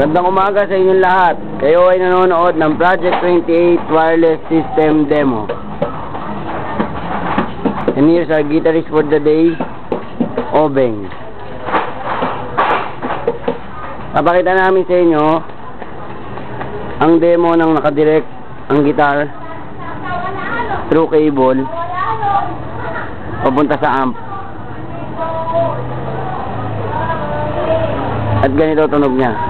Magandang umaga sa inyong lahat. Kayo ay nanonood ng Project 28 Wireless System Demo. And here's our guitarist for the day, Obeng. Papakita namin sa inyo ang demo ng nakadirect ang guitar through cable papunta sa amp. At ganito tunog niya.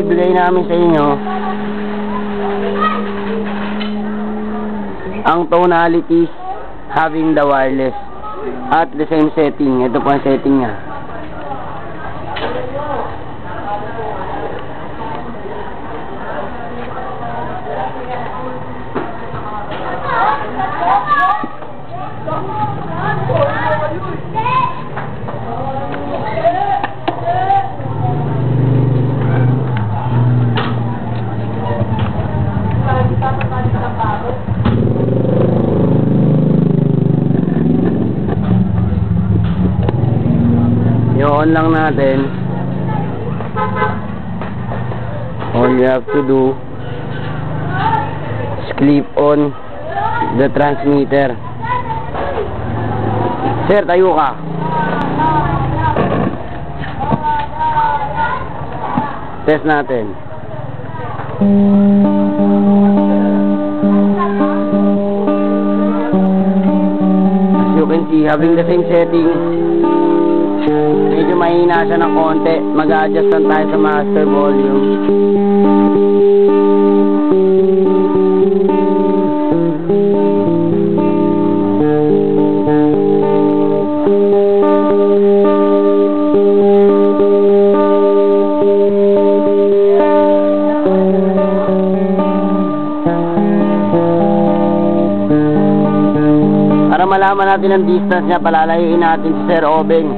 ibibigay namin sa inyo ang tonalities having the wireless at the same setting. Ito po ang setting niya. I-on lang natin. All you have to do is clip on the transmitter. Sir, tayo ka. Test natin. As you can see, having the same setting, medyo mahina siya ng konti. Mag-adjust lang tayo sa master volume. Para malaman natin ang distance niya, palalayuin natin si Sir Obeng.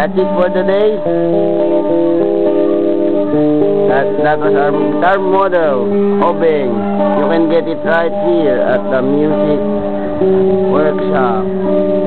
That's it for today. That, that was our guitar model, hoping You can get it right here at the music workshop.